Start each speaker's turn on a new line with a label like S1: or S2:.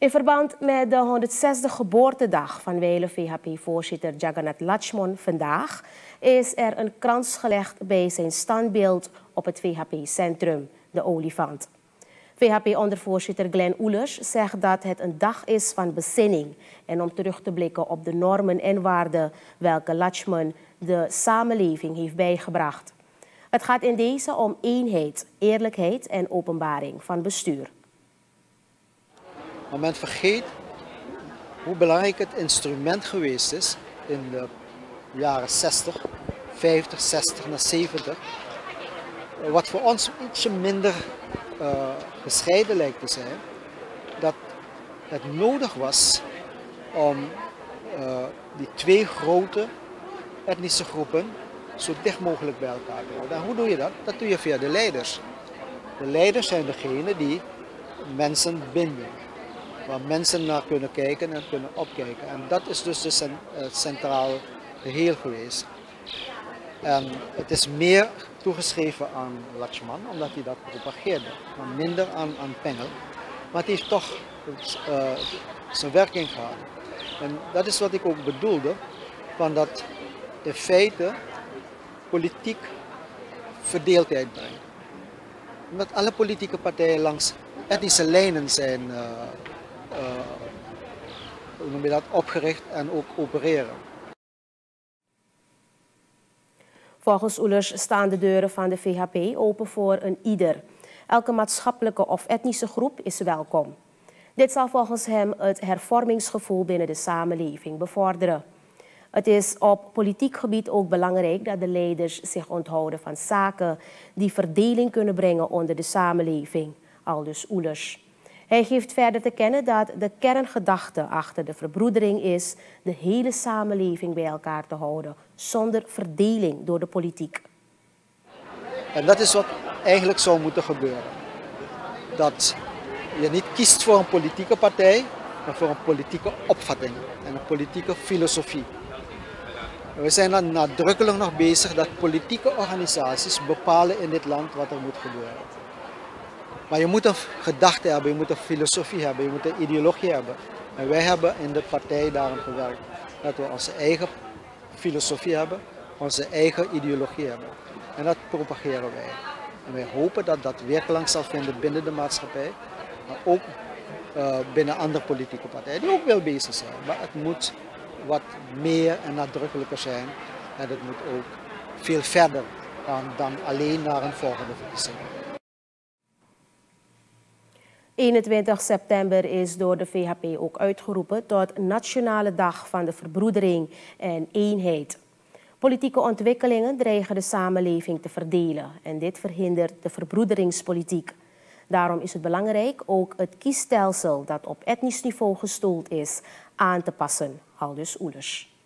S1: In verband met de 106e geboortedag van Wele VHP-voorzitter Jagannath Lachmon vandaag is er een krans gelegd bij zijn standbeeld op het VHP-centrum, de Olifant. VHP-ondervoorzitter Glenn Oelers zegt dat het een dag is van bezinning en om terug te blikken op de normen en waarden welke Lachman de samenleving heeft bijgebracht. Het gaat in deze om eenheid, eerlijkheid en openbaring van bestuur.
S2: Maar men vergeet hoe belangrijk het instrument geweest is in de jaren 60, 50, 60 naar 70. Wat voor ons ietsje minder uh, gescheiden lijkt te zijn, dat het nodig was om uh, die twee grote etnische groepen zo dicht mogelijk bij elkaar te houden. En hoe doe je dat? Dat doe je via de leiders. De leiders zijn degene die mensen binden waar mensen naar kunnen kijken en kunnen opkijken. En dat is dus, dus een centraal geheel geweest. En het is meer toegeschreven aan Lachman, omdat hij dat propageerde, maar minder aan, aan Pengel. Maar het heeft toch uh, zijn werking gehad. En dat is wat ik ook bedoelde, van dat in feite politiek verdeeldheid brengt. Omdat alle politieke partijen langs etnische lijnen zijn uh, noem dat, opgericht en ook opereren.
S1: Volgens Oelers staan de deuren van de VHP open voor een ieder. Elke maatschappelijke of etnische groep is welkom. Dit zal volgens hem het hervormingsgevoel binnen de samenleving bevorderen. Het is op politiek gebied ook belangrijk dat de leiders zich onthouden van zaken die verdeling kunnen brengen onder de samenleving, aldus Oelers. Hij geeft verder te kennen dat de kerngedachte achter de verbroedering is de hele samenleving bij elkaar te houden, zonder verdeling door de politiek.
S2: En dat is wat eigenlijk zou moeten gebeuren. Dat je niet kiest voor een politieke partij, maar voor een politieke opvatting en een politieke filosofie. We zijn dan nadrukkelijk nog bezig dat politieke organisaties bepalen in dit land wat er moet gebeuren. Maar je moet een gedachte hebben, je moet een filosofie hebben, je moet een ideologie hebben. En wij hebben in de partij daarom gewerkt. Dat we onze eigen filosofie hebben, onze eigen ideologie hebben. En dat propageren wij. En wij hopen dat dat weerklank zal vinden binnen de maatschappij, maar ook uh, binnen andere politieke partijen die ook wel bezig zijn. Maar het moet wat meer en nadrukkelijker zijn en het moet ook veel verder gaan dan alleen naar een volgende verkiezing.
S1: 21 september is door de VHP ook uitgeroepen tot Nationale Dag van de Verbroedering en Eenheid. Politieke ontwikkelingen dreigen de samenleving te verdelen en dit verhindert de verbroederingspolitiek. Daarom is het belangrijk ook het kiesstelsel dat op etnisch niveau gestoeld is aan te passen, aldus Oelers.